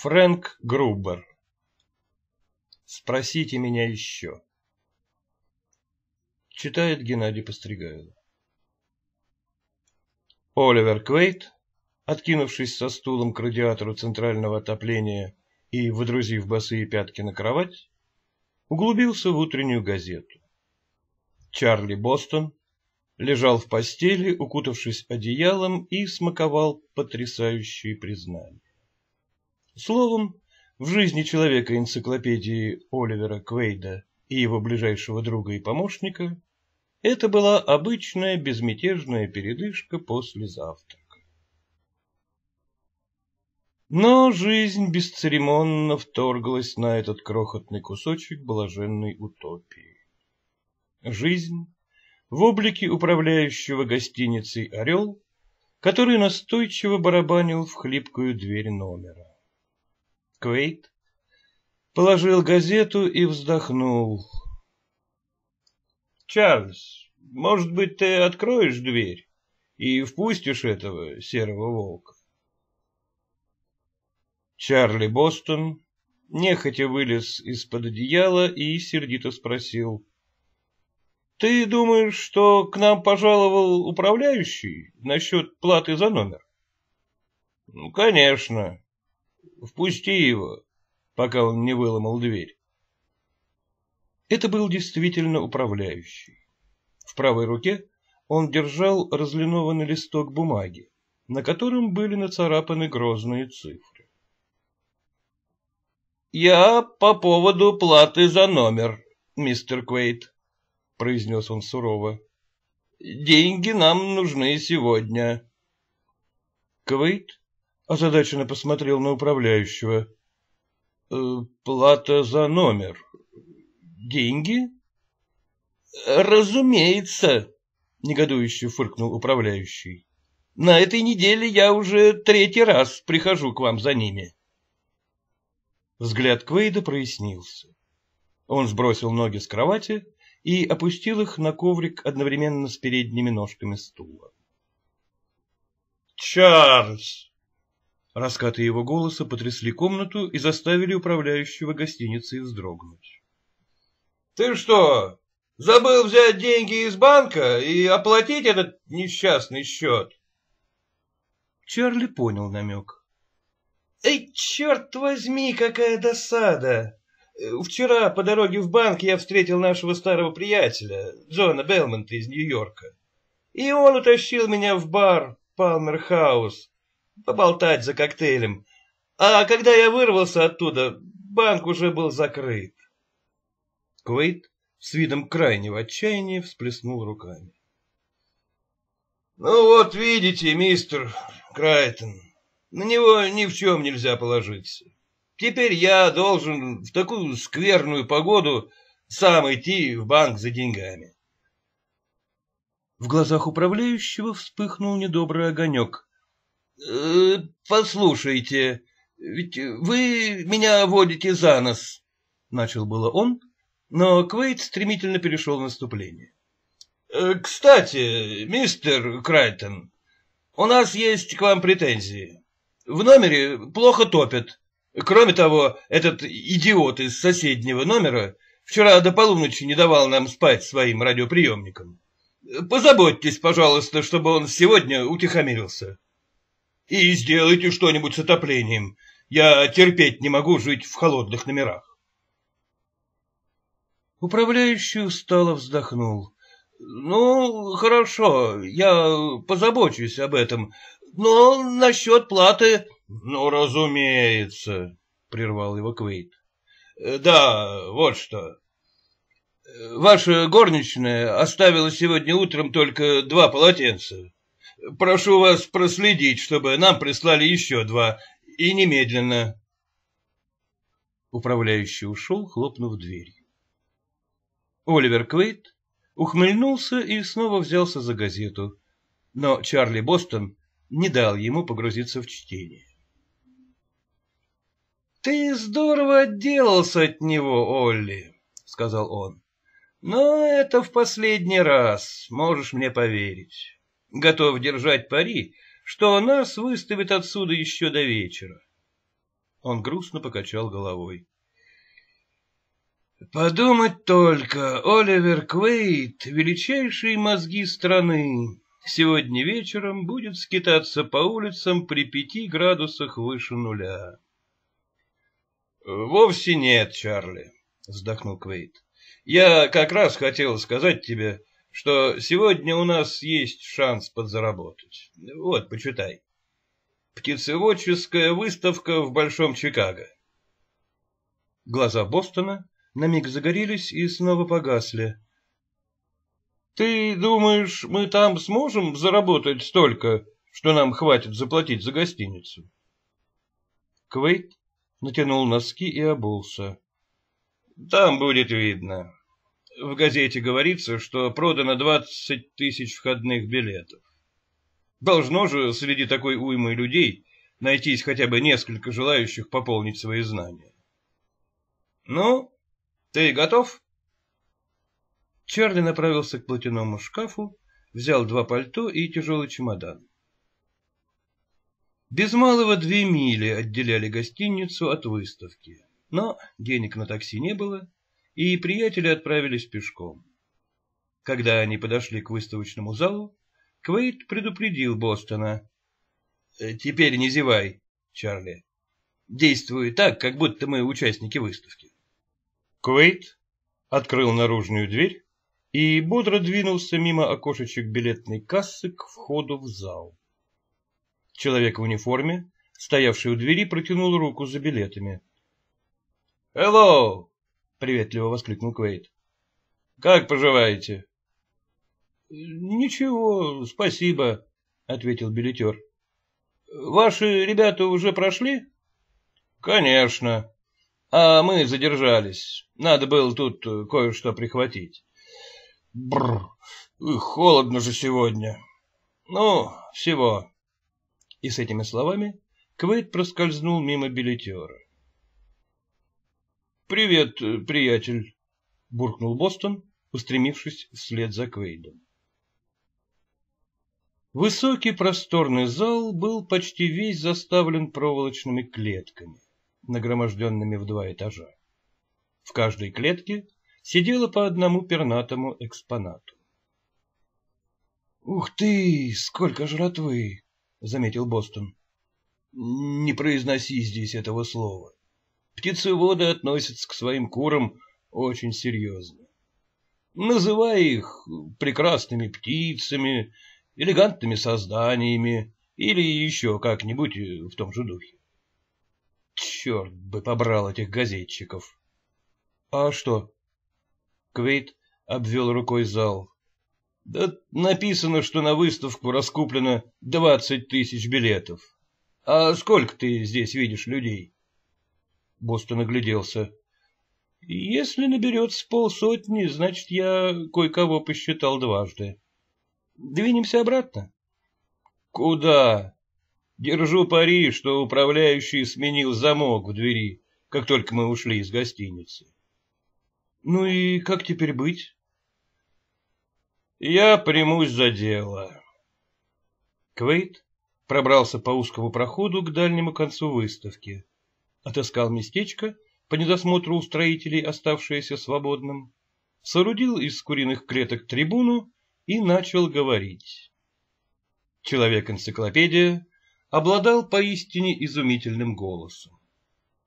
Фрэнк Грубер. Спросите меня еще. Читает Геннадий Постригайло. Оливер Квейт, откинувшись со стулом к радиатору центрального отопления и выдрузив босые пятки на кровать, углубился в утреннюю газету. Чарли Бостон лежал в постели, укутавшись одеялом, и смаковал потрясающие признания. Словом, в жизни человека энциклопедии Оливера Квейда и его ближайшего друга и помощника это была обычная безмятежная передышка после завтрака. Но жизнь бесцеремонно вторглась на этот крохотный кусочек блаженной утопии. Жизнь в облике управляющего гостиницей «Орел», который настойчиво барабанил в хлипкую дверь номера. Квейт положил газету и вздохнул. «Чарльз, может быть, ты откроешь дверь и впустишь этого серого волка?» Чарли Бостон нехотя вылез из-под одеяла и сердито спросил. «Ты думаешь, что к нам пожаловал управляющий насчет платы за номер?» «Ну, конечно. Впусти его, пока он не выломал дверь. Это был действительно управляющий. В правой руке он держал разлинованный листок бумаги, на котором были нацарапаны грозные цифры. «Я по поводу платы за номер, мистер Квейт», — произнес он сурово. «Деньги нам нужны сегодня». Квейт озадаченно посмотрел на управляющего. «Э, «Плата за номер. Деньги?» «Разумеется», — негодующе фыркнул управляющий. «На этой неделе я уже третий раз прихожу к вам за ними». Взгляд Квейда прояснился. Он сбросил ноги с кровати и опустил их на коврик одновременно с передними ножками стула. «Чарльз!» Раскаты его голоса потрясли комнату и заставили управляющего гостиницей вздрогнуть. — Ты что, забыл взять деньги из банка и оплатить этот несчастный счет? Чарли понял намек. — Эй, черт возьми, какая досада! Вчера по дороге в банк я встретил нашего старого приятеля, Джона Белмонта из Нью-Йорка. И он утащил меня в бар Палмер Хаус, поболтать за коктейлем. А когда я вырвался оттуда, банк уже был закрыт. Квейт с видом крайнего отчаяния всплеснул руками. «Ну вот видите, мистер Крайтон, на него ни в чем нельзя положиться. Теперь я должен в такую скверную погоду сам идти в банк за деньгами». В глазах управляющего вспыхнул недобрый огонек. Э, послушайте, ведь вы меня водите за нос, — начал было он, но Квейт стремительно перешел в наступление. Э, — Кстати, мистер Крайтон, у нас есть к вам претензии. В номере плохо топят. Кроме того, этот идиот из соседнего номера вчера до полуночи не давал нам спать своим радиоприемником. Позаботьтесь, пожалуйста, чтобы он сегодня утихомирился. И сделайте что-нибудь с отоплением. Я терпеть не могу жить в холодных номерах. Управляющий устало вздохнул. — Ну, хорошо, я позабочусь об этом. Но насчет платы... — Ну, разумеется, — прервал его Квейт. — Да, вот что. Ваша горничная оставила сегодня утром только два полотенца. Прошу вас проследить, чтобы нам прислали еще два, и немедленно. Управляющий ушел, хлопнув дверью. Оливер Квейт ухмыльнулся и снова взялся за газету, но Чарли Бостон не дал ему погрузиться в чтение. — Ты здорово отделался от него, Олли, — сказал он. — Но это в последний раз, можешь мне поверить готов держать пари, что нас выставят отсюда еще до вечера. Он грустно покачал головой. Подумать только, Оливер Квейт, величайшие мозги страны, сегодня вечером будет скитаться по улицам при пяти градусах выше нуля. — Вовсе нет, Чарли, — вздохнул Квейт. — Я как раз хотел сказать тебе, что сегодня у нас есть шанс подзаработать. Вот, почитай. Птицеводческая выставка в Большом Чикаго. Глаза Бостона на миг загорелись и снова погасли. — Ты думаешь, мы там сможем заработать столько, что нам хватит заплатить за гостиницу? Квейт натянул носки и обулся. — Там будет видно. В газете говорится, что продано двадцать тысяч входных билетов. Должно же среди такой уймы людей найтись хотя бы несколько желающих пополнить свои знания. — Ну, ты готов? Чарли направился к платяному шкафу, взял два пальто и тяжелый чемодан. Без малого две мили отделяли гостиницу от выставки, но денег на такси не было, и приятели отправились пешком. Когда они подошли к выставочному залу, Квейт предупредил Бостона. «Э, — Теперь не зевай, Чарли. Действуй так, как будто мы участники выставки. Куэйт открыл наружную дверь и бодро двинулся мимо окошечек билетной кассы к входу в зал. Человек в униформе, стоявший у двери, протянул руку за билетами. «Hello!» — приветливо воскликнул Квейт. «Как поживаете?» «Ничего, спасибо», — ответил билетер. «Ваши ребята уже прошли?» «Конечно. А мы задержались. Надо было тут кое-что прихватить. Бррр, холодно же сегодня. Ну, всего. И с этими словами Квейт проскользнул мимо билетера. «Привет, э, приятель», — буркнул Бостон, устремившись вслед за Квейдом. Высокий просторный зал был почти весь заставлен проволочными клетками нагроможденными в два этажа. В каждой клетке сидело по одному пернатому экспонату. «Ух ты, сколько жратвы!» — заметил Бостон. «Не произноси здесь этого слова. Птицеводы относятся к своим курам очень серьезно. Называй их прекрасными птицами, элегантными созданиями или еще как-нибудь в том же духе. Черт бы побрал этих газетчиков. А что? Квейт обвел рукой зал. Да написано, что на выставку раскуплено двадцать тысяч билетов. А сколько ты здесь видишь людей? Бостон огляделся. Если наберется полсотни, значит, я кое-кого посчитал дважды. Двинемся обратно? Куда? Держу пари, что управляющий сменил замок в двери, как только мы ушли из гостиницы. Ну и как теперь быть? Я примусь за дело. Квейт пробрался по узкому проходу к дальнему концу выставки, отыскал местечко, по недосмотру у строителей, оставшееся свободным, соорудил из куриных клеток трибуну и начал говорить. Человек-энциклопедия обладал поистине изумительным голосом.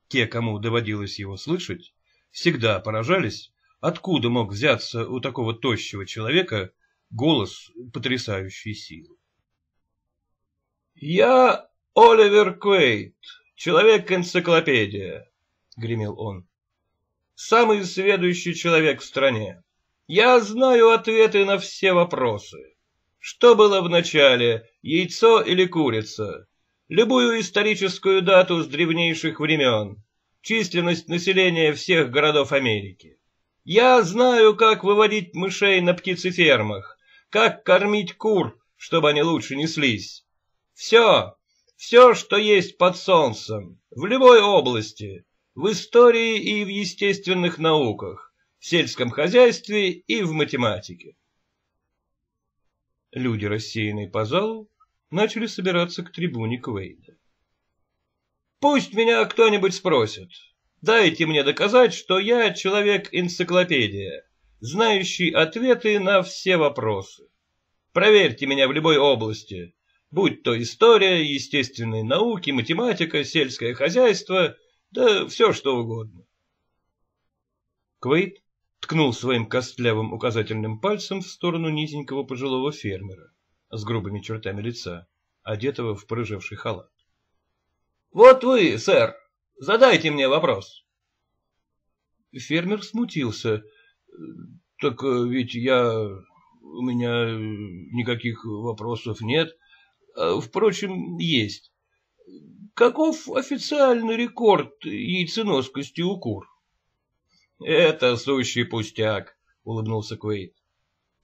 Те, кому доводилось его слышать, всегда поражались, откуда мог взяться у такого тощего человека голос потрясающей силы. «Я Оливер Квейт, человек-энциклопедия», — гремел он. «Самый сведущий человек в стране. Я знаю ответы на все вопросы. Что было в начале, яйцо или курица? любую историческую дату с древнейших времен, численность населения всех городов Америки. Я знаю, как выводить мышей на птицефермах, как кормить кур, чтобы они лучше неслись. Все, все, что есть под солнцем, в любой области, в истории и в естественных науках, в сельском хозяйстве и в математике. Люди, рассеянные по залу, начали собираться к трибуне Квейда. Пусть меня кто-нибудь спросит. Дайте мне доказать, что я человек-энциклопедия, знающий ответы на все вопросы. Проверьте меня в любой области, будь то история, естественные науки, математика, сельское хозяйство, да все что угодно. Квейт ткнул своим костлявым указательным пальцем в сторону низенького пожилого фермера с грубыми чертами лица, одетого в порыжевший халат. — Вот вы, сэр, задайте мне вопрос. Фермер смутился. — Так ведь я... у меня никаких вопросов нет. А, впрочем, есть. Каков официальный рекорд яйценоскости у кур? — Это сущий пустяк, — улыбнулся Квейт.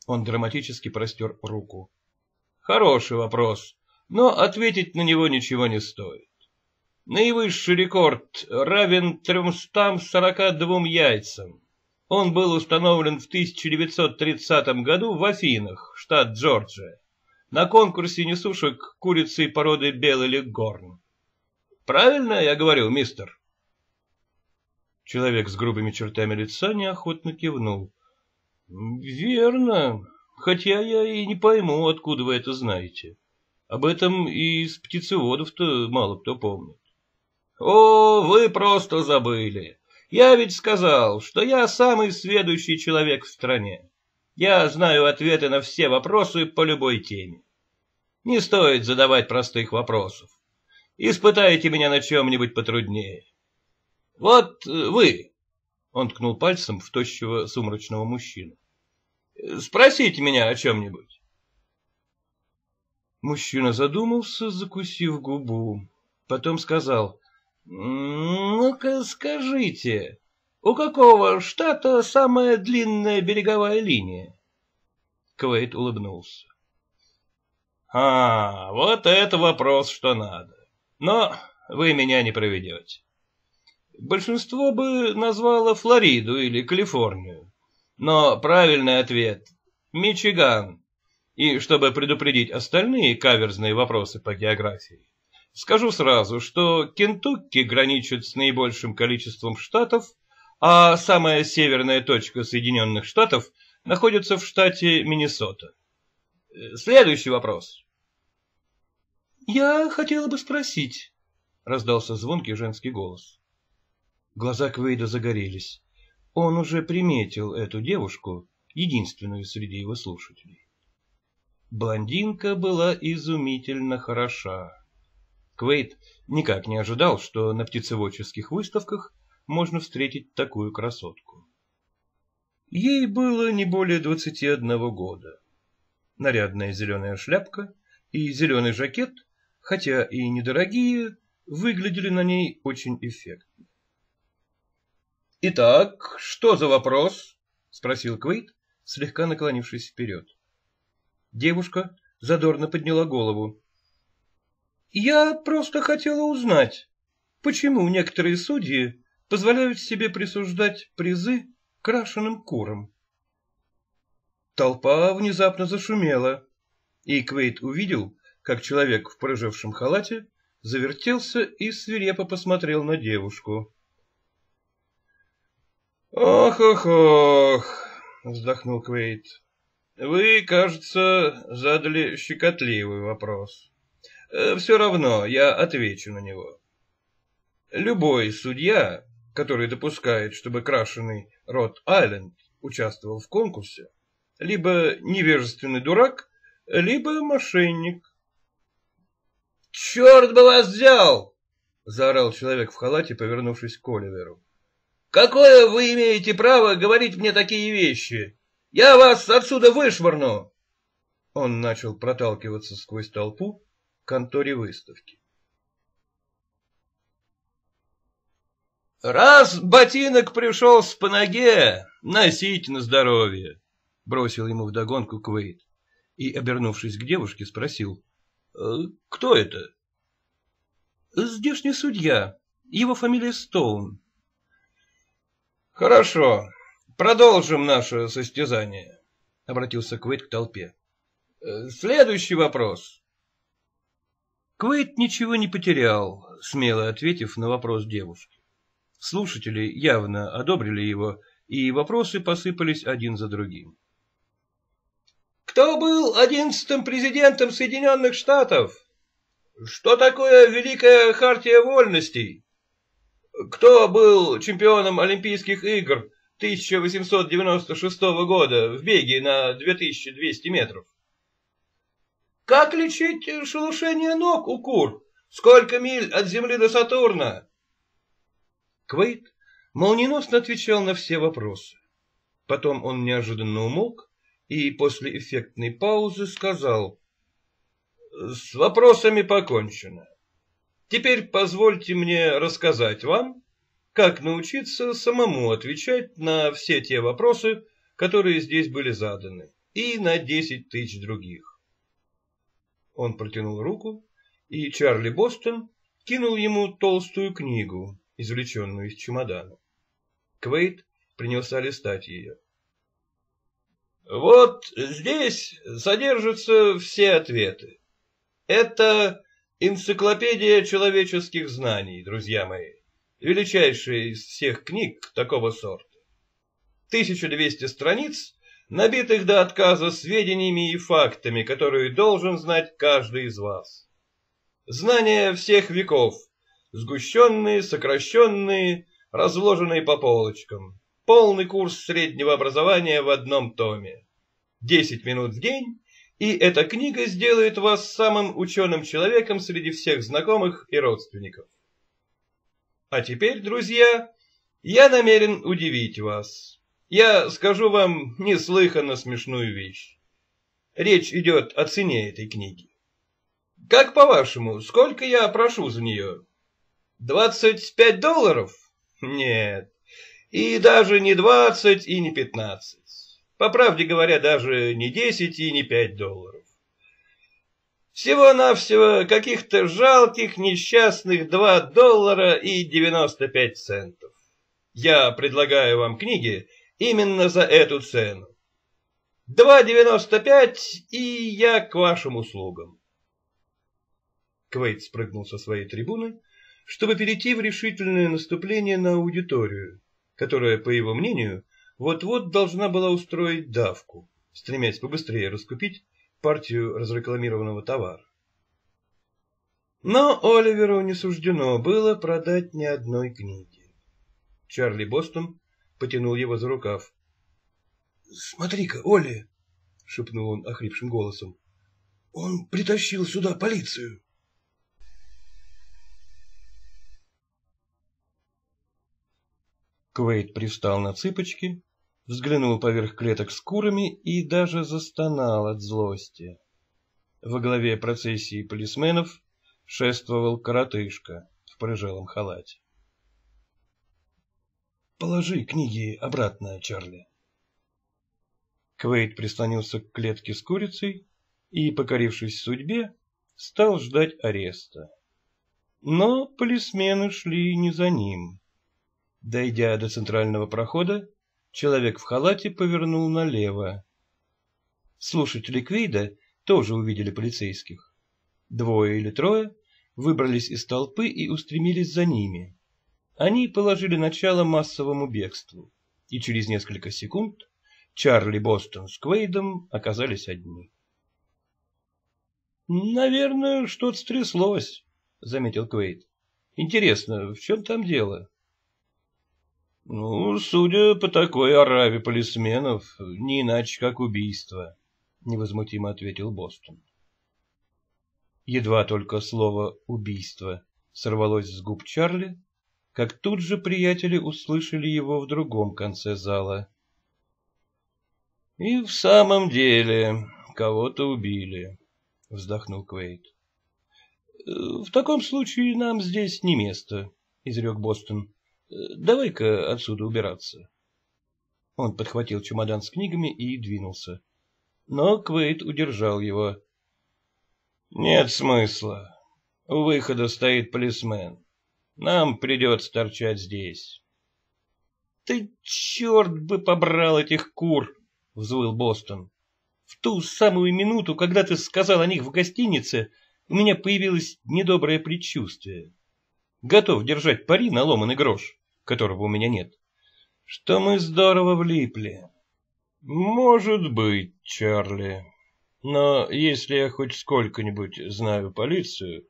Он драматически простер руку. — Хороший вопрос, но ответить на него ничего не стоит. Наивысший рекорд равен 342 яйцам. Он был установлен в 1930 году в Афинах, штат Джорджия, на конкурсе несушек курицы породы Белый Легорн. Правильно я говорю, мистер? Человек с грубыми чертами лица неохотно кивнул. — Верно, хотя я и не пойму, откуда вы это знаете. Об этом и из птицеводов-то мало кто помнит. О, вы просто забыли. Я ведь сказал, что я самый сведущий человек в стране. Я знаю ответы на все вопросы по любой теме. Не стоит задавать простых вопросов. Испытайте меня на чем-нибудь потруднее. Вот вы, он ткнул пальцем в тощего сумрачного мужчину. Спросите меня о чем-нибудь. Мужчина задумался, закусив губу. Потом сказал, «Ну-ка скажите, у какого штата самая длинная береговая линия?» Квейт улыбнулся. «А, вот это вопрос, что надо. Но вы меня не проведете. Большинство бы назвало Флориду или Калифорнию. Но правильный ответ — Мичиган. И чтобы предупредить остальные каверзные вопросы по географии, Скажу сразу, что Кентукки граничит с наибольшим количеством штатов, а самая северная точка Соединенных Штатов находится в штате Миннесота. Следующий вопрос. «Я хотела бы спросить», — раздался звонкий женский голос. Глаза Квейда загорелись. Он уже приметил эту девушку, единственную среди его слушателей. Блондинка была изумительно хороша. Квейт никак не ожидал, что на птицеводческих выставках можно встретить такую красотку. Ей было не более двадцати одного года. Нарядная зеленая шляпка и зеленый жакет, хотя и недорогие, выглядели на ней очень эффектно. «Итак, что за вопрос?» — спросил Квейт, слегка наклонившись вперед. Девушка задорно подняла голову. Я просто хотела узнать, почему некоторые судьи позволяют себе присуждать призы крашеным курам. Толпа внезапно зашумела, и Квейт увидел, как человек в прыжевшем халате завертелся и свирепо посмотрел на девушку. «Ох-ох-ох!» — вздохнул Квейт. «Вы, кажется, задали щекотливый вопрос». Э, Все равно я отвечу на него. Любой судья, который допускает, чтобы крашеный Рот Айленд участвовал в конкурсе, либо невежественный дурак, либо мошенник. «Черт бы вас взял!» — заорал человек в халате, повернувшись к Оливеру. «Какое вы имеете право говорить мне такие вещи? Я вас отсюда вышвырну!» Он начал проталкиваться сквозь толпу, конторе выставки. «Раз ботинок пришел с по ноге, носить на здоровье!» — бросил ему вдогонку Квейт и, обернувшись к девушке, спросил. «Э, «Кто это?» «Здешний судья. Его фамилия Стоун». «Хорошо. Продолжим наше состязание», — обратился Квейт к толпе. «Э, «Следующий вопрос. Квейт ничего не потерял, смело ответив на вопрос девушки. Слушатели явно одобрили его, и вопросы посыпались один за другим. Кто был одиннадцатым президентом Соединенных Штатов? Что такое Великая Хартия Вольностей? Кто был чемпионом Олимпийских игр 1896 года в беге на 2200 метров? Как лечить шелушение ног у кур? Сколько миль от Земли до Сатурна? Квейт молниеносно отвечал на все вопросы. Потом он неожиданно умолк и после эффектной паузы сказал «С вопросами покончено. Теперь позвольте мне рассказать вам, как научиться самому отвечать на все те вопросы, которые здесь были заданы, и на десять тысяч других. Он протянул руку, и Чарли Бостон кинул ему толстую книгу, извлеченную из чемодана. Квейт принялся листать ее. Вот здесь содержатся все ответы. Это энциклопедия человеческих знаний, друзья мои, величайшая из всех книг такого сорта. 1200 страниц набитых до отказа сведениями и фактами, которые должен знать каждый из вас. Знания всех веков, сгущенные, сокращенные, разложенные по полочкам. Полный курс среднего образования в одном томе. Десять минут в день, и эта книга сделает вас самым ученым человеком среди всех знакомых и родственников. А теперь, друзья, я намерен удивить вас. Я скажу вам неслыханно смешную вещь. Речь идет о цене этой книги. Как по-вашему, сколько я прошу за нее? Двадцать пять долларов? Нет. И даже не двадцать и не пятнадцать. По правде говоря, даже не десять и не пять долларов. Всего-навсего каких-то жалких несчастных два доллара и девяносто пять центов. Я предлагаю вам книги, Именно за эту цену. Два девяносто пять, и я к вашим услугам. Квейт спрыгнул со своей трибуны, чтобы перейти в решительное наступление на аудиторию, которая, по его мнению, вот-вот должна была устроить давку, стремясь побыстрее раскупить партию разрекламированного товара. Но Оливеру не суждено было продать ни одной книги. Чарли Бостон потянул его за рукав. — Смотри-ка, Оля! — шепнул он охрипшим голосом. — Он притащил сюда полицию. Квейт пристал на цыпочки, взглянул поверх клеток с курами и даже застонал от злости. Во главе процессии полисменов шествовал коротышка в прыжелом халате. Положи книги обратно, Чарли. Квейт прислонился к клетке с курицей и, покорившись судьбе, стал ждать ареста. Но полисмены шли не за ним. Дойдя до центрального прохода, человек в халате повернул налево. Слушатели Квейда тоже увидели полицейских. Двое или трое выбрались из толпы и устремились за ними. Они положили начало массовому бегству, и через несколько секунд Чарли Бостон с Квейдом оказались одни. «Наверное, что-то стряслось», — заметил Квейд. «Интересно, в чем там дело?» «Ну, судя по такой ораве полисменов, не иначе, как убийство», — невозмутимо ответил Бостон. Едва только слово «убийство» сорвалось с губ Чарли, как тут же приятели услышали его в другом конце зала. — И в самом деле кого-то убили, — вздохнул Квейт. — В таком случае нам здесь не место, — изрек Бостон. — Давай-ка отсюда убираться. Он подхватил чемодан с книгами и двинулся. Но Квейт удержал его. — Нет смысла. У выхода стоит полисмен. Нам придется торчать здесь. — Ты черт бы побрал этих кур! — взвыл Бостон. — В ту самую минуту, когда ты сказал о них в гостинице, у меня появилось недоброе предчувствие. Готов держать пари на ломаный грош, которого у меня нет. Что мы здорово влипли. Может быть, Чарли. Но если я хоть сколько-нибудь знаю полицию,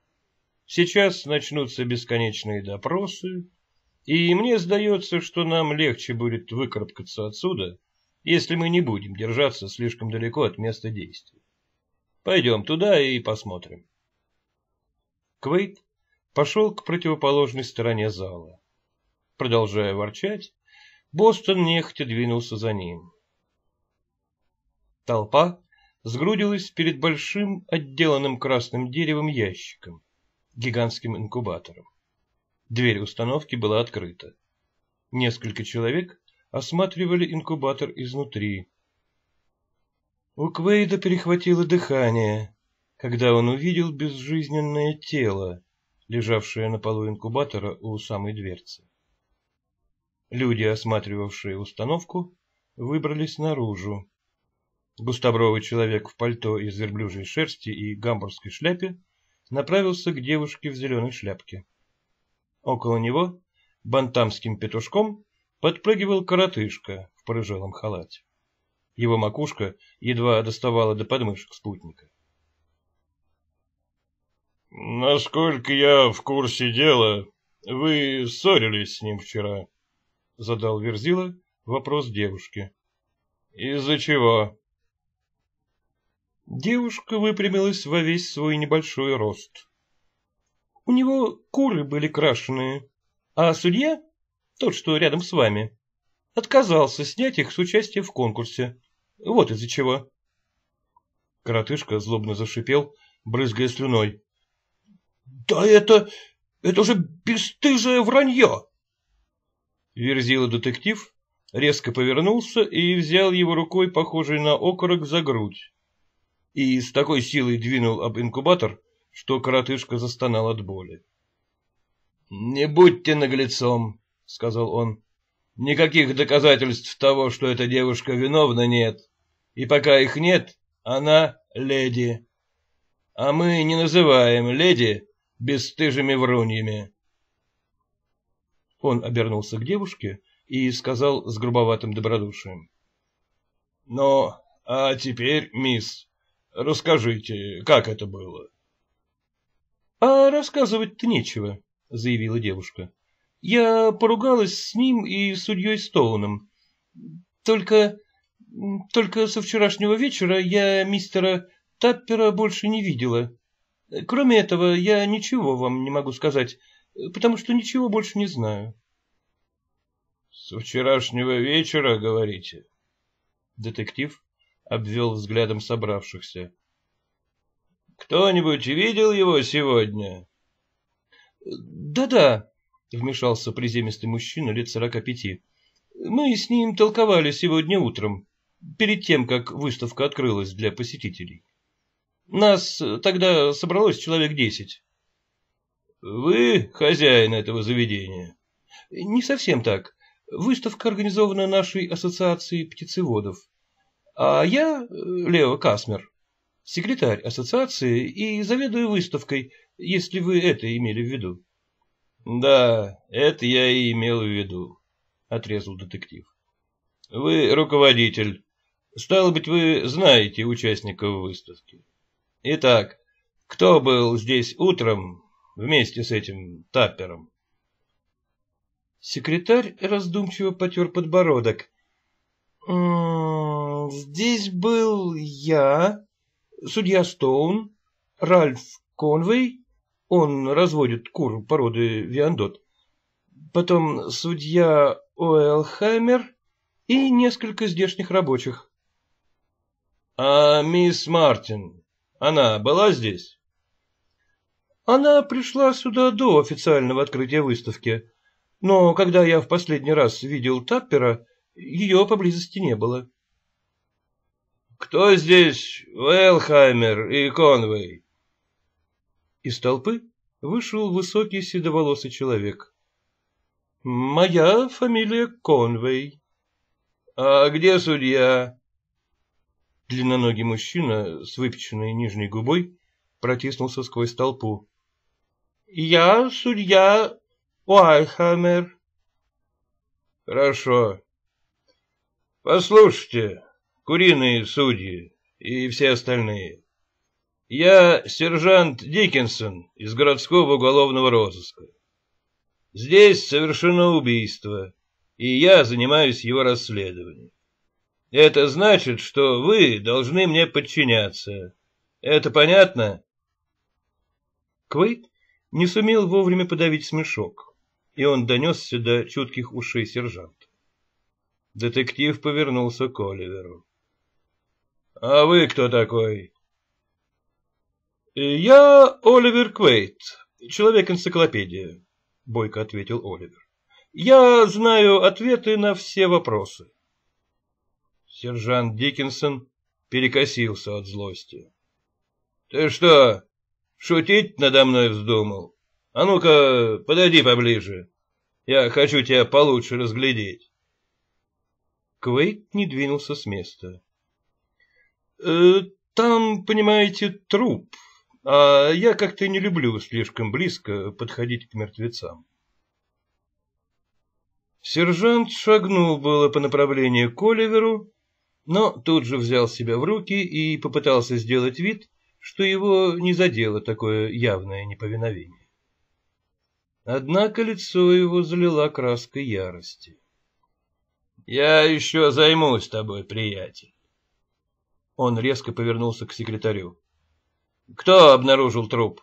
сейчас начнутся бесконечные допросы, и мне сдается, что нам легче будет выкарабкаться отсюда, если мы не будем держаться слишком далеко от места действия. Пойдем туда и посмотрим. Квейт пошел к противоположной стороне зала. Продолжая ворчать, Бостон нехотя двинулся за ним. Толпа сгрудилась перед большим отделанным красным деревом ящиком, гигантским инкубатором. Дверь установки была открыта. Несколько человек осматривали инкубатор изнутри. У Квейда перехватило дыхание, когда он увидел безжизненное тело, лежавшее на полу инкубатора у самой дверцы. Люди, осматривавшие установку, выбрались наружу. Густобровый человек в пальто из верблюжьей шерсти и гамбургской шляпе направился к девушке в зеленой шляпке. Около него, бантамским петушком, подпрыгивал коротышка в порыжелом халате. Его макушка едва доставала до подмышек спутника. «Насколько я в курсе дела, вы ссорились с ним вчера», — задал Верзила вопрос девушке. «Из-за чего?» Девушка выпрямилась во весь свой небольшой рост. У него куры были крашеные, а судья, тот, что рядом с вами, отказался снять их с участия в конкурсе. Вот из-за чего. Коротышка злобно зашипел, брызгая слюной. Да это... это же бесстыжее вранье!» Верзила детектив резко повернулся и взял его рукой, похожей на окорок, за грудь. И с такой силой двинул об инкубатор, что коротышка застонал от боли. — Не будьте наглецом, — сказал он. — Никаких доказательств того, что эта девушка виновна, нет. И пока их нет, она леди. А мы не называем леди бесстыжими вруньями. Он обернулся к девушке и сказал с грубоватым добродушием. — Ну, а теперь, мисс, расскажите, как это было? — А рассказывать-то нечего, — заявила девушка. — Я поругалась с ним и судьей Стоуном. Только... только со вчерашнего вечера я мистера Таппера больше не видела. Кроме этого, я ничего вам не могу сказать, потому что ничего больше не знаю. — С вчерашнего вечера, говорите? Детектив обвел взглядом собравшихся. — Кто-нибудь видел его сегодня? Да — Да-да, — вмешался приземистый мужчина лет сорока пяти. — Мы с ним толковали сегодня утром, перед тем, как выставка открылась для посетителей. Нас тогда собралось человек десять. — Вы хозяин этого заведения? — Не совсем так. Выставка организована нашей ассоциацией птицеводов. А я, Лео Касмер, секретарь ассоциации и заведую выставкой, если вы это имели в виду. — Да, это я и имел в виду, — отрезал детектив. — Вы руководитель. Стало быть, вы знаете участников выставки. Итак, кто был здесь утром вместе с этим Таппером? Секретарь раздумчиво потер подбородок. «Здесь был я, судья Стоун, Ральф Конвей, он разводит кур породы Виандот, потом судья Уэлхаймер и несколько здешних рабочих. — А мисс Мартин она была здесь? Она пришла сюда до официального открытия выставки, но когда я в последний раз видел Таппера, ее поблизости не было. Кто здесь Уэлхаймер и Конвей? Из толпы вышел высокий седоволосый человек. Моя фамилия Конвей. А где судья? Длинноногий мужчина с выпеченной нижней губой протиснулся сквозь толпу. «Я судья Уайхаммер». «Хорошо. Послушайте, куриные судьи и все остальные. Я сержант Диккенсон из городского уголовного розыска. Здесь совершено убийство, и я занимаюсь его расследованием. Это значит, что вы должны мне подчиняться. Это понятно? Квейт не сумел вовремя подавить смешок, и он донесся до чутких ушей сержанта. Детектив повернулся к Оливеру. — А вы кто такой? — Я Оливер Квейт, человек-энциклопедия, — бойко ответил Оливер. — Я знаю ответы на все вопросы. Сержант Диккенсон перекосился от злости. — Ты что, шутить надо мной вздумал? А ну-ка, подойди поближе. Я хочу тебя получше разглядеть. Квейт не двинулся с места. «Э, «Там, понимаете, труп, а я как-то не люблю слишком близко подходить к мертвецам». Сержант шагнул было по направлению к Оливеру, но тут же взял себя в руки и попытался сделать вид, что его не задело такое явное неповиновение. Однако лицо его залила краской ярости. Я еще займусь тобой, приятель. Он резко повернулся к секретарю. Кто обнаружил труп?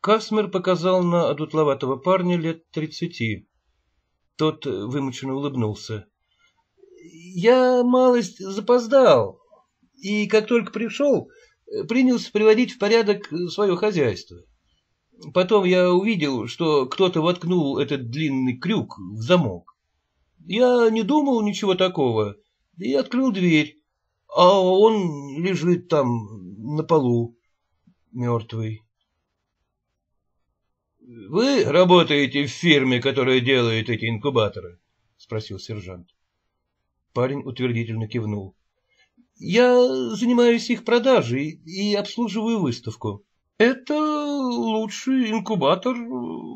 Касмер показал на одутловатого парня лет тридцати. Тот вымученно улыбнулся. Я малость запоздал, и как только пришел, принялся приводить в порядок свое хозяйство. Потом я увидел, что кто-то воткнул этот длинный крюк в замок. Я не думал ничего такого и открыл дверь, а он лежит там на полу, мертвый. — Вы работаете в фирме, которая делает эти инкубаторы? — спросил сержант. Парень утвердительно кивнул. — Я занимаюсь их продажей и обслуживаю выставку. Это лучший инкубатор,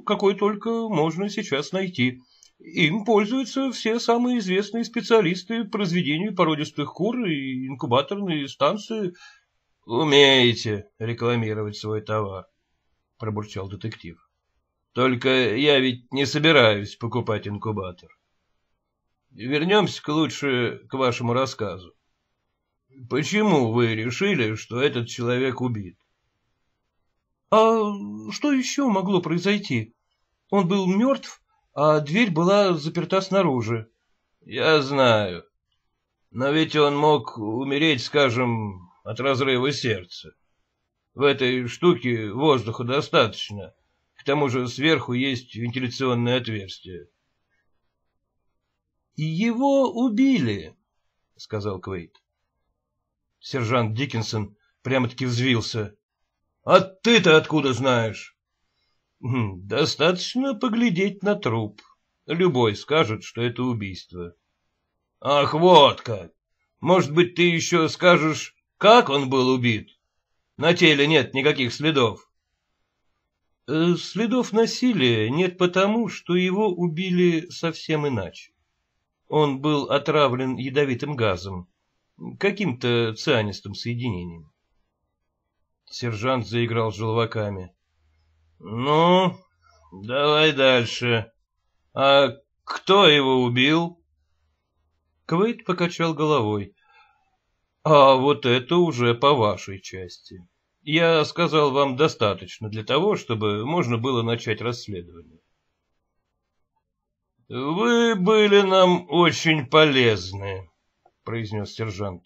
какой только можно сейчас найти. — им пользуются все самые известные специалисты по разведению породистых кур и инкубаторные станции. — Умеете рекламировать свой товар, — пробурчал детектив. — Только я ведь не собираюсь покупать инкубатор. Вернемся-ка лучше к вашему рассказу. Почему вы решили, что этот человек убит? — А что еще могло произойти? Он был мертв, а дверь была заперта снаружи. — Я знаю. Но ведь он мог умереть, скажем, от разрыва сердца. В этой штуке воздуха достаточно. К тому же сверху есть вентиляционное отверстие. — Его убили, — сказал Квейт. Сержант Диккенсон прямо-таки взвился. — А ты-то откуда знаешь? Достаточно поглядеть на труп. Любой скажет, что это убийство. Ах, вот как! Может быть, ты еще скажешь, как он был убит? На теле нет никаких следов. Э, следов насилия нет потому, что его убили совсем иначе. Он был отравлен ядовитым газом, каким-то цианистым соединением. Сержант заиграл желваками. Ну, давай дальше. А кто его убил? Квейт покачал головой. А вот это уже по вашей части. Я сказал вам достаточно для того, чтобы можно было начать расследование. Вы были нам очень полезны, произнес сержант.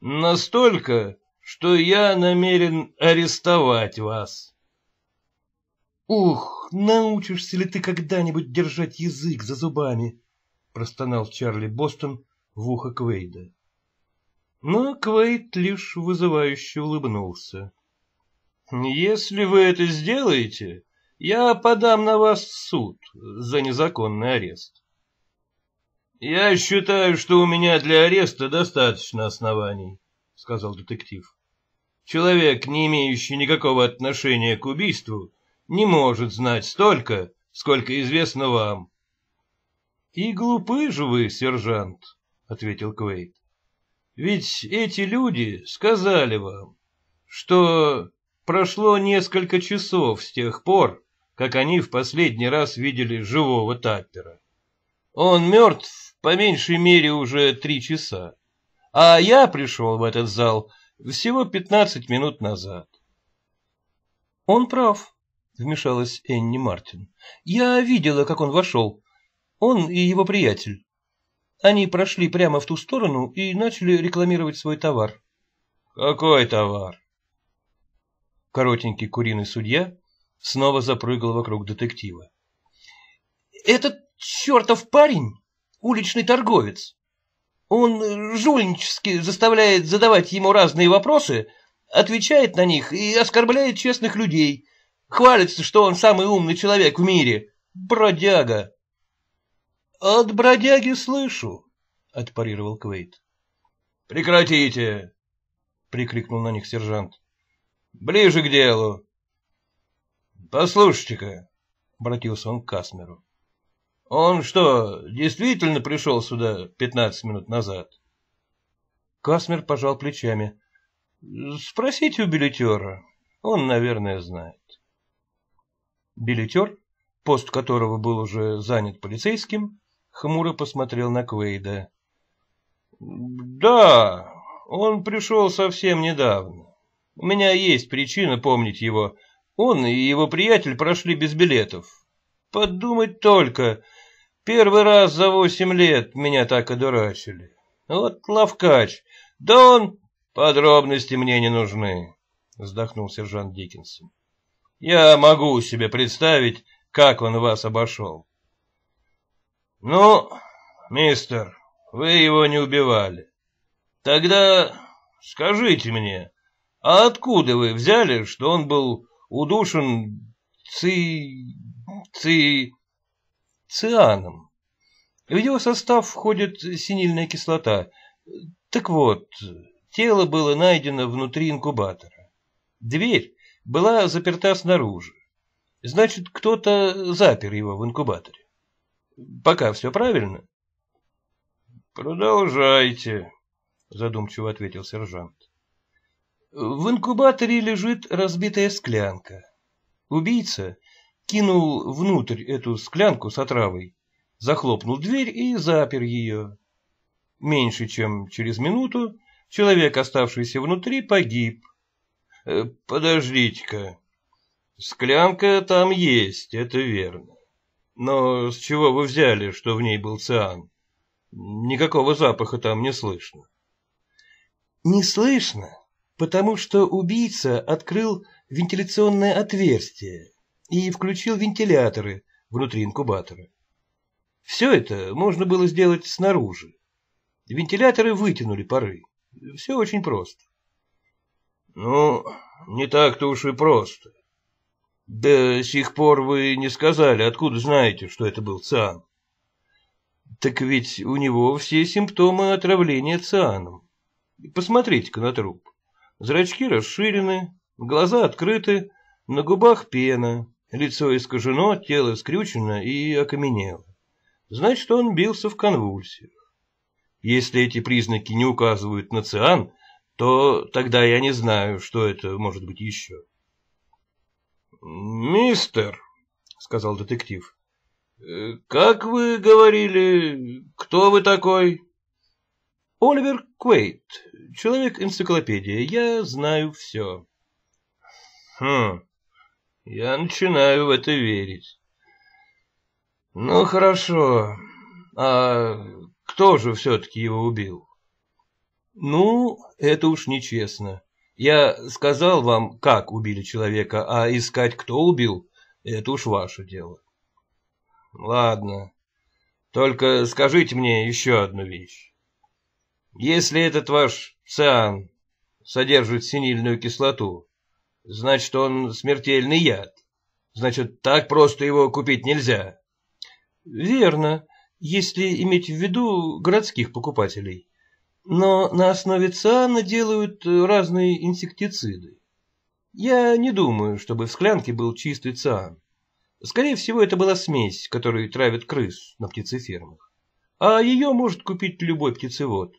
Настолько, что я намерен арестовать вас. «Ух, научишься ли ты когда-нибудь держать язык за зубами?» — простонал Чарли Бостон в ухо Квейда. Но Квейд лишь вызывающе улыбнулся. «Если вы это сделаете, я подам на вас в суд за незаконный арест». «Я считаю, что у меня для ареста достаточно оснований», — сказал детектив. Человек, не имеющий никакого отношения к убийству, не может знать столько, сколько известно вам. — И глупы же вы, сержант, — ответил Квейт. — Ведь эти люди сказали вам, что прошло несколько часов с тех пор, как они в последний раз видели живого Таппера. Он мертв по меньшей мере уже три часа, а я пришел в этот зал всего пятнадцать минут назад. — Он прав, — вмешалась Энни Мартин. — Я видела, как он вошел. Он и его приятель. Они прошли прямо в ту сторону и начали рекламировать свой товар. — Какой товар? Коротенький куриный судья снова запрыгал вокруг детектива. «Этот чертов парень — уличный торговец. Он жульнически заставляет задавать ему разные вопросы, отвечает на них и оскорбляет честных людей. Хвалится, что он самый умный человек в мире. Бродяга!» «От бродяги слышу», — отпарировал Квейт. «Прекратите!» — прикрикнул на них сержант. Ближе к делу. Послушайте-ка, обратился он к Касмеру. Он что, действительно пришел сюда пятнадцать минут назад? Касмер пожал плечами. Спросите у билетера. Он, наверное, знает. Билетер, пост которого был уже занят полицейским, хмуро посмотрел на Квейда. Да, он пришел совсем недавно. У меня есть причина помнить его. Он и его приятель прошли без билетов. Подумать только, первый раз за восемь лет меня так одурачили. Вот лавкач. Да он... Подробности мне не нужны, вздохнул сержант Диккенсон. Я могу себе представить, как он вас обошел. Ну, мистер, вы его не убивали. Тогда скажите мне, а откуда вы взяли, что он был удушен ци... ци... цианом? В его состав входит синильная кислота. Так вот, тело было найдено внутри инкубатора. Дверь была заперта снаружи. Значит, кто-то запер его в инкубаторе. Пока все правильно? Продолжайте, задумчиво ответил сержант. В инкубаторе лежит разбитая склянка. Убийца кинул внутрь эту склянку с отравой, захлопнул дверь и запер ее. Меньше чем через минуту человек, оставшийся внутри, погиб. Э, подождите-ка. Склянка там есть, это верно. Но с чего вы взяли, что в ней был циан? Никакого запаха там не слышно. Не слышно, потому что убийца открыл вентиляционное отверстие и включил вентиляторы внутри инкубатора. Все это можно было сделать снаружи. Вентиляторы вытянули пары. Все очень просто. Ну, не так-то уж и просто. До сих пор вы не сказали, откуда знаете, что это был циан. Так ведь у него все симптомы отравления цианом. Посмотрите-ка на труп. Зрачки расширены, глаза открыты, на губах пена, лицо искажено, тело скрючено и окаменело. Значит, он бился в конвульсиях. Если эти признаки не указывают на циан, то тогда я не знаю, что это может быть еще. «Мистер», — сказал детектив, — «как вы говорили, кто вы такой?» Оливер Квейт, человек-энциклопедия, я знаю все. Хм, я начинаю в это верить. Ну, хорошо. А кто же все-таки его убил? Ну, это уж нечестно. Я сказал вам, как убили человека, а искать, кто убил, это уж ваше дело. Ладно. Только скажите мне еще одну вещь. Если этот ваш циан содержит синильную кислоту, значит, он смертельный яд. Значит, так просто его купить нельзя. Верно, если иметь в виду городских покупателей. Но на основе циана делают разные инсектициды. Я не думаю, чтобы в склянке был чистый циан. Скорее всего, это была смесь, которой травят крыс на птицефермах. А ее может купить любой птицевод.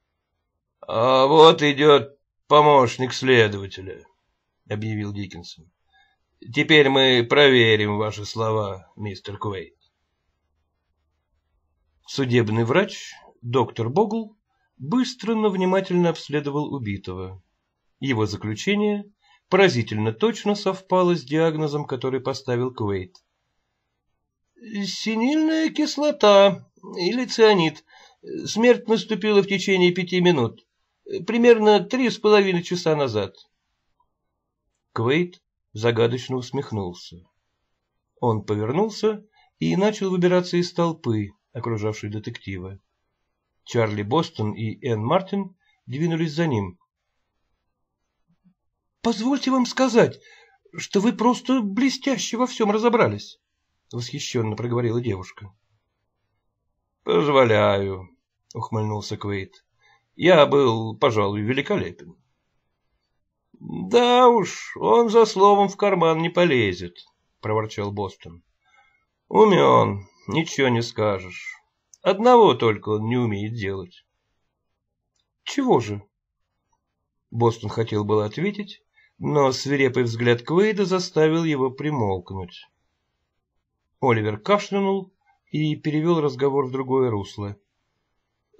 — А вот идет помощник следователя, — объявил Диккенсон. — Теперь мы проверим ваши слова, мистер Квейт. Судебный врач, доктор Богл, быстро, но внимательно обследовал убитого. Его заключение поразительно точно совпало с диагнозом, который поставил Квейт. «Синильная кислота или цианид. Смерть наступила в течение пяти минут. Примерно три с половиной часа назад». Квейт загадочно усмехнулся. Он повернулся и начал выбираться из толпы, окружавшей детектива. Чарли Бостон и Энн Мартин двинулись за ним. — Позвольте вам сказать, что вы просто блестяще во всем разобрались, — восхищенно проговорила девушка. — Позволяю, — ухмыльнулся Квейт. — Я был, пожалуй, великолепен. — Да уж, он за словом в карман не полезет, — проворчал Бостон. — Умен, ничего не скажешь. Одного только он не умеет делать. — Чего же? Бостон хотел было ответить, но свирепый взгляд Квейда заставил его примолкнуть. Оливер кашлянул и перевел разговор в другое русло.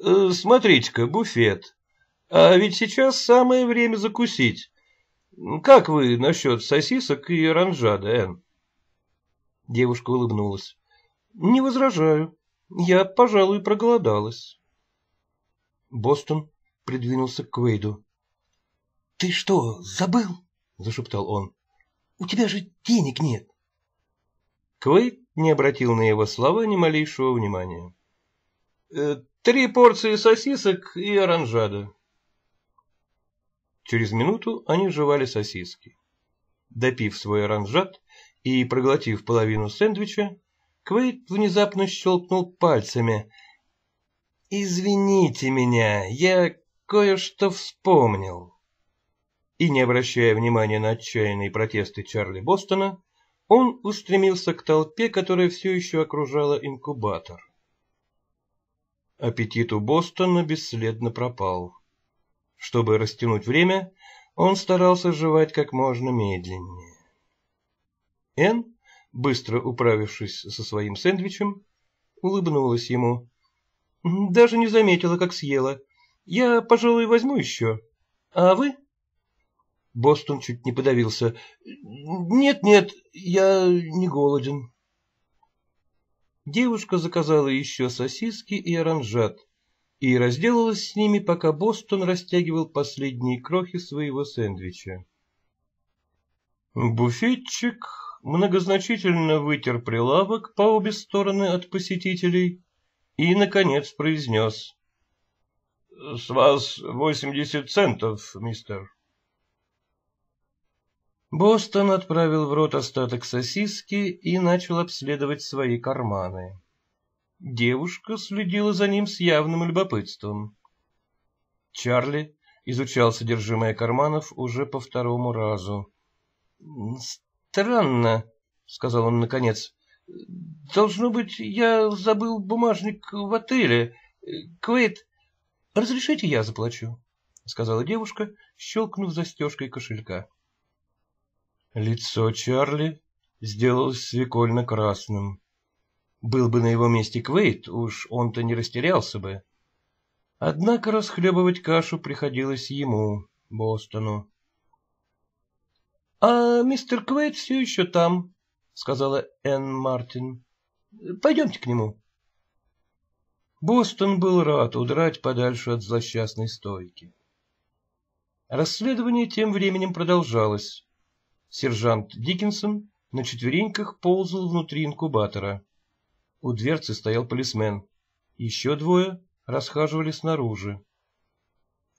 «Э, — Смотрите-ка, буфет. А ведь сейчас самое время закусить. Как вы насчет сосисок и оранжада, Энн? Девушка улыбнулась. — Не возражаю. Я, пожалуй, проголодалась. Бостон придвинулся к Квейду. — Ты что, забыл? — зашептал он. — У тебя же денег нет. Квейт не обратил на его слова ни малейшего внимания. «Э, «Три порции сосисок и оранжада». Через минуту они жевали сосиски. Допив свой оранжат и проглотив половину сэндвича, Квейт внезапно щелкнул пальцами. «Извините меня, я кое-что вспомнил» и, не обращая внимания на отчаянные протесты Чарли Бостона, он устремился к толпе, которая все еще окружала инкубатор. Аппетит у Бостона бесследно пропал. Чтобы растянуть время, он старался жевать как можно медленнее. Энн, быстро управившись со своим сэндвичем, улыбнулась ему. «Даже не заметила, как съела. Я, пожалуй, возьму еще. А вы?» Бостон чуть не подавился. «Нет-нет, я не голоден». Девушка заказала еще сосиски и оранжат и разделалась с ними, пока Бостон растягивал последние крохи своего сэндвича. Буфетчик многозначительно вытер прилавок по обе стороны от посетителей и, наконец, произнес. — С вас восемьдесят центов, мистер. Бостон отправил в рот остаток сосиски и начал обследовать свои карманы. Девушка следила за ним с явным любопытством. Чарли изучал содержимое карманов уже по второму разу. — Странно, — сказал он наконец. — Должно быть, я забыл бумажник в отеле. Квейт, разрешите я заплачу? — сказала девушка, щелкнув застежкой кошелька. Лицо Чарли сделалось свекольно-красным. Был бы на его месте Квейт, уж он-то не растерялся бы. Однако расхлебывать кашу приходилось ему, Бостону. — А мистер Квейт все еще там, — сказала Энн Мартин. — Пойдемте к нему. Бостон был рад удрать подальше от злосчастной стойки. Расследование тем временем продолжалось. Сержант Диккенсон на четвереньках ползал внутри инкубатора. У дверцы стоял полисмен. Еще двое расхаживали снаружи.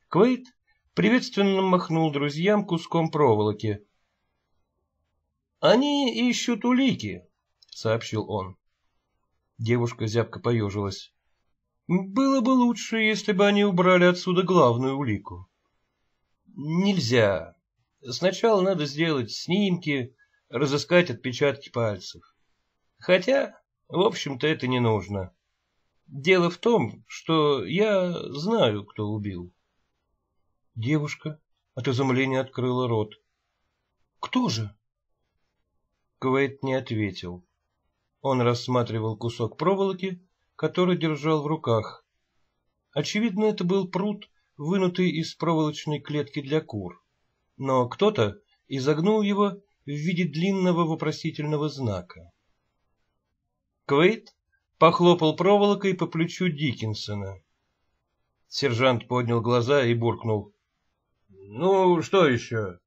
Квейт приветственно махнул друзьям куском проволоки. «Они ищут улики», — сообщил он. Девушка зябко поежилась. Было бы лучше, если бы они убрали отсюда главную улику. Нельзя. Сначала надо сделать снимки, разыскать отпечатки пальцев. Хотя, в общем-то, это не нужно. Дело в том, что я знаю, кто убил. Девушка от изумления открыла рот. Кто же? Квейт не ответил. Он рассматривал кусок проволоки, который держал в руках. Очевидно, это был пруд, вынутый из проволочной клетки для кур. Но кто-то изогнул его в виде длинного вопросительного знака. Квейт похлопал проволокой по плечу Диккенсона. Сержант поднял глаза и буркнул. — Ну, что еще?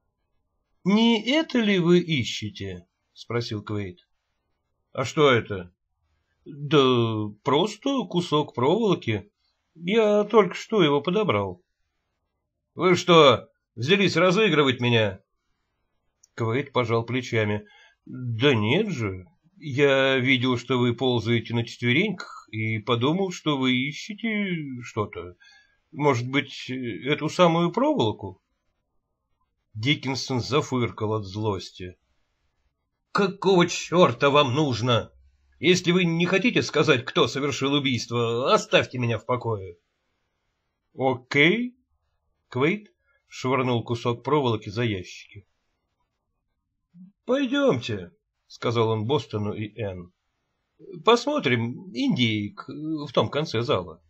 — Не это ли вы ищете? — спросил Квейт. — А что это? — Да просто кусок проволоки. Я только что его подобрал. — Вы что, взялись разыгрывать меня? Квейт пожал плечами. — Да нет же, я видел, что вы ползаете на четвереньках, и подумал, что вы ищете что-то. Может быть, эту самую проволоку? Диккенсон зафыркал от злости. — Какого черта вам нужно? Если вы не хотите сказать, кто совершил убийство, оставьте меня в покое. — Окей. Квейт швырнул кусок проволоки за ящики. — Пойдемте, — сказал он Бостону и Энн. — Посмотрим индейк в том конце зала.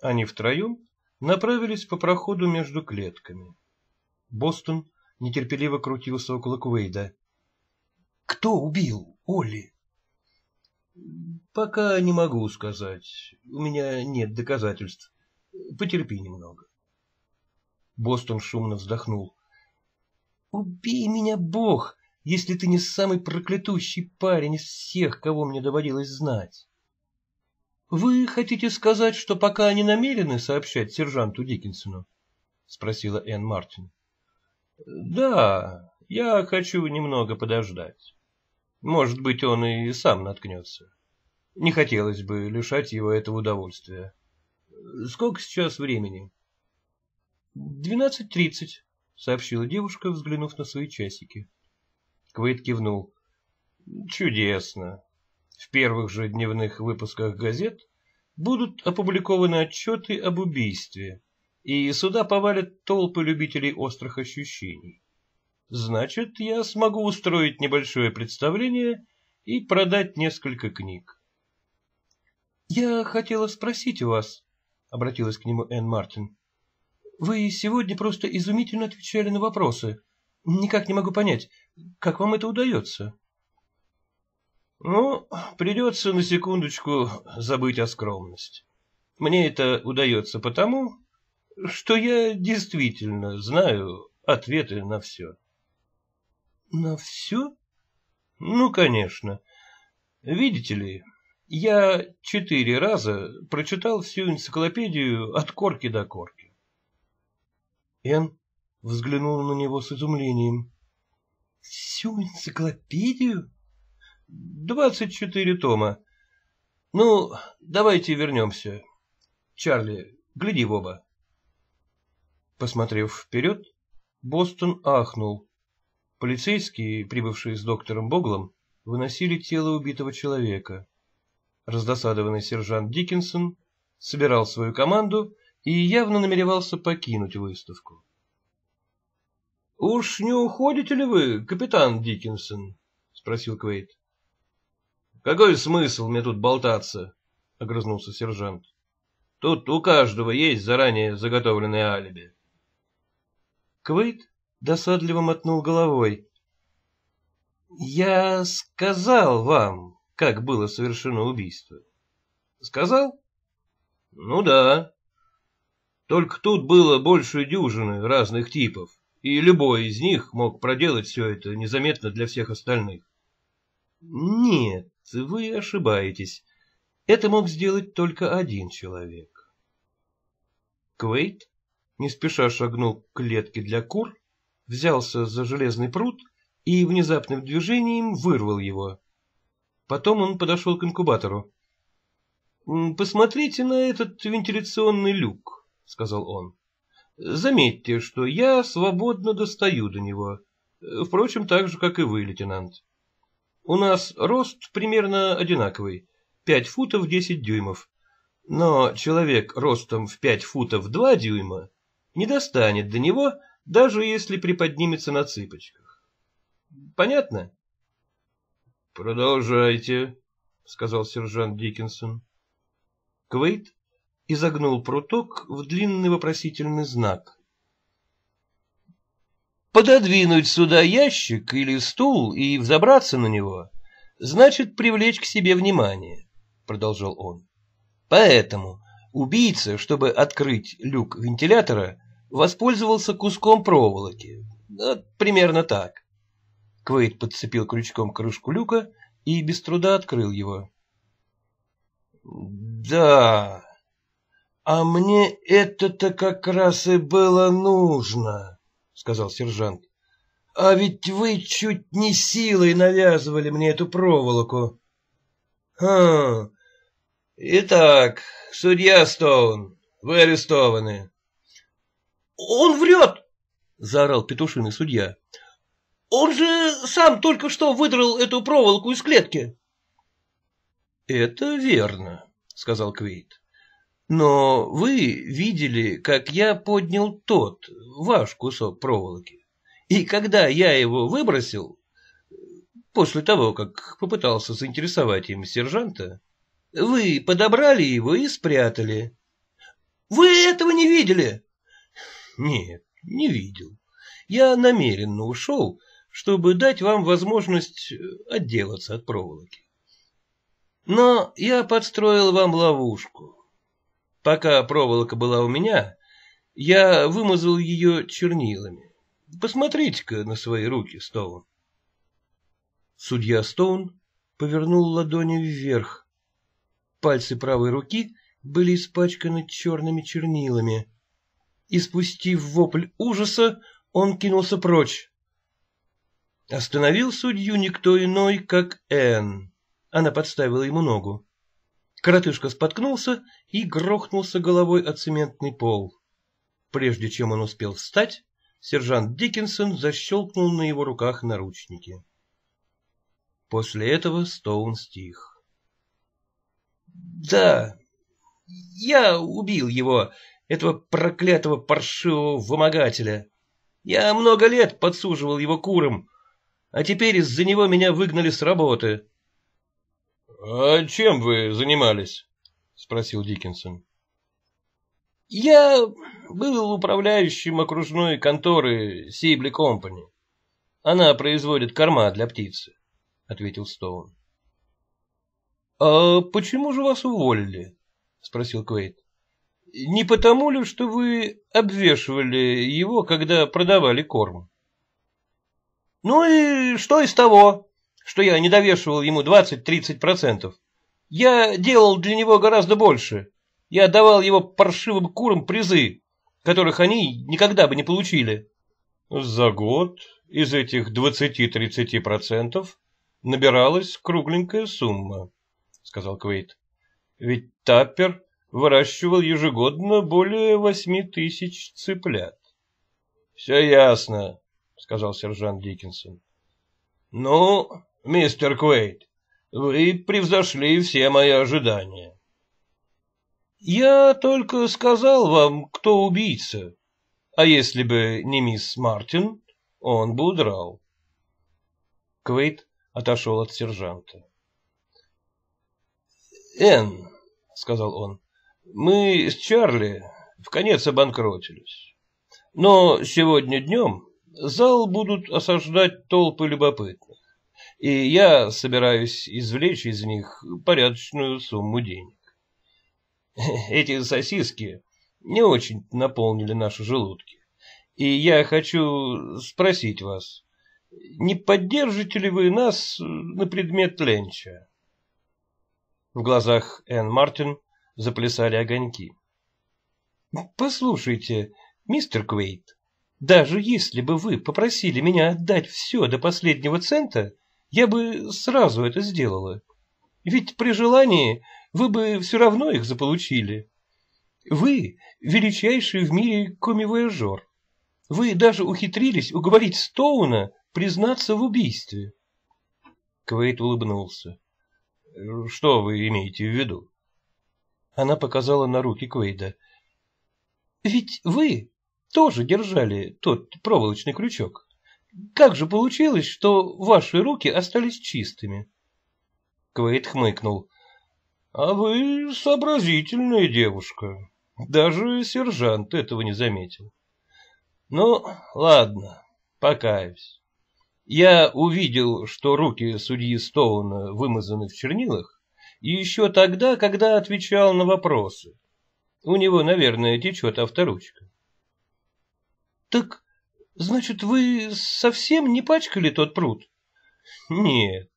Они втроем направились по проходу между клетками. Бостон нетерпеливо крутился около Квейда. — Кто убил Олли? — Пока не могу сказать. У меня нет доказательств. Потерпи немного. Бостон шумно вздохнул. — Убей меня, Бог, если ты не самый проклятущий парень из всех, кого мне доводилось знать. — Вы хотите сказать, что пока не намерены сообщать сержанту Диккенсону? — спросила Энн Мартин. — Да, я хочу немного подождать. Может быть, он и сам наткнется. Не хотелось бы лишать его этого удовольствия. Сколько сейчас времени? — Двенадцать тридцать, — сообщила девушка, взглянув на свои часики. Квейт кивнул. Чудесно. В первых же дневных выпусках газет будут опубликованы отчеты об убийстве, и сюда повалят толпы любителей острых ощущений. Значит, я смогу устроить небольшое представление и продать несколько книг. — Я хотела спросить у вас, — обратилась к нему Энн Мартин. — Вы сегодня просто изумительно отвечали на вопросы. Никак не могу понять, как вам это удается? Ну, придется на секундочку забыть о скромности. Мне это удается потому, что я действительно знаю ответы на все. На все? Ну, конечно. Видите ли, я четыре раза прочитал всю энциклопедию от корки до корки. Эн взглянул на него с изумлением. Всю энциклопедию? Двадцать четыре тома. Ну, давайте вернемся. Чарли, гляди в оба. Посмотрев вперед, Бостон ахнул. Полицейские, прибывшие с доктором Боглом, выносили тело убитого человека. Раздосадованный сержант Диккенсон собирал свою команду и явно намеревался покинуть выставку. — Уж не уходите ли вы, капитан Диккенсон? — спросил Квейт. — Какой смысл мне тут болтаться? — огрызнулся сержант. — Тут у каждого есть заранее заготовленное алиби. Квейт досадливо мотнул головой. — Я сказал вам, как было совершено убийство. — Сказал? — Ну да. Только тут было больше дюжины разных типов и любой из них мог проделать все это незаметно для всех остальных. Нет, вы ошибаетесь. Это мог сделать только один человек. Квейт не спеша шагнул к клетке для кур, взялся за железный пруд и внезапным движением вырвал его. Потом он подошел к инкубатору. «Посмотрите на этот вентиляционный люк», — сказал он. «Заметьте, что я свободно достаю до него. Впрочем, так же, как и вы, лейтенант. У нас рост примерно одинаковый — пять футов десять дюймов. Но человек ростом в пять футов два дюйма не достанет до него, даже если приподнимется на цыпочках. Понятно? «Продолжайте», — сказал сержант Диккенсон. Квейт изогнул пруток в длинный вопросительный знак. «Пододвинуть сюда ящик или стул и взобраться на него значит привлечь к себе внимание», — продолжал он. «Поэтому убийца, чтобы открыть люк вентилятора, воспользовался куском проволоки. Примерно так. Квейт подцепил крючком крышку люка и без труда открыл его. «Да, а мне это-то как раз и было нужно», — сказал сержант. «А ведь вы чуть не силой навязывали мне эту проволоку». «А, итак, судья Стоун, вы арестованы». «Он врет!» — заорал петушиный судья. Он же сам только что выдрал эту проволоку из клетки. — Это верно, — сказал Квейт. — Но вы видели, как я поднял тот, ваш кусок проволоки. И когда я его выбросил, после того, как попытался заинтересовать им сержанта, вы подобрали его и спрятали. — Вы этого не видели? — Нет, не видел. Я намеренно ушел, чтобы дать вам возможность отделаться от проволоки. Но я подстроил вам ловушку. Пока проволока была у меня, я вымазал ее чернилами. Посмотрите-ка на свои руки, Стоун. Судья Стоун повернул ладони вверх. Пальцы правой руки были испачканы черными чернилами. И спустив вопль ужаса, он кинулся прочь. Остановил судью никто иной, как Энн. Она подставила ему ногу. Коротышка споткнулся и грохнулся головой о цементный пол. Прежде чем он успел встать, сержант Диккенсон защелкнул на его руках наручники. После этого Стоун стих. «Да, я убил его, этого проклятого паршивого вымогателя. Я много лет подсуживал его курам, а теперь из-за него меня выгнали с работы. — А чем вы занимались? — спросил Диккенсон. — Я был управляющим окружной конторы Сибли Компани. Она производит корма для птицы, — ответил Стоун. — А почему же вас уволили? — спросил Квейт. — Не потому ли, что вы обвешивали его, когда продавали корм? Ну и что из того, что я не довешивал ему 20-30%? Я делал для него гораздо больше. Я давал его паршивым курам призы, которых они никогда бы не получили. За год из этих 20-30% набиралась кругленькая сумма, сказал Квейт. Ведь Таппер выращивал ежегодно более восьми тысяч цыплят. Все ясно, сказал сержант Диккенсон. Ну, мистер Квейт, вы превзошли все мои ожидания. Я только сказал вам, кто убийца. А если бы не мисс Мартин, он бы удрал. Квейт отошел от сержанта. «Энн», — сказал он, — «мы с Чарли в конец обанкротились. Но сегодня днем Зал будут осаждать толпы любопытных, и я собираюсь извлечь из них порядочную сумму денег. Эти сосиски не очень наполнили наши желудки, и я хочу спросить вас, не поддержите ли вы нас на предмет ленча? В глазах Энн Мартин заплясали огоньки. «Послушайте, мистер Квейт, даже если бы вы попросили меня отдать все до последнего цента, я бы сразу это сделала. Ведь при желании вы бы все равно их заполучили. Вы величайший в мире комивояжер. Вы даже ухитрились уговорить Стоуна признаться в убийстве. Квейт улыбнулся. — Что вы имеете в виду? Она показала на руки Квейда. — Ведь вы тоже держали тот проволочный крючок. Как же получилось, что ваши руки остались чистыми? Квейт хмыкнул. — А вы сообразительная девушка. Даже сержант этого не заметил. Ну, ладно, покаюсь. Я увидел, что руки судьи Стоуна вымазаны в чернилах, и еще тогда, когда отвечал на вопросы. У него, наверное, течет авторучка. — Так, значит, вы совсем не пачкали тот пруд? — Нет,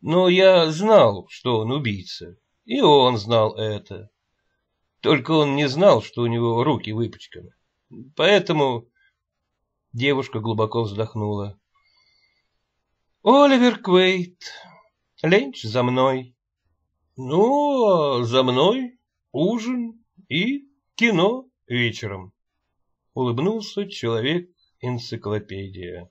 но я знал, что он убийца, и он знал это. Только он не знал, что у него руки выпачканы. Поэтому девушка глубоко вздохнула. Оливер Квейт, ленч за мной. Ну, а за мной ужин и кино вечером. Улыбнулся человек-энциклопедия.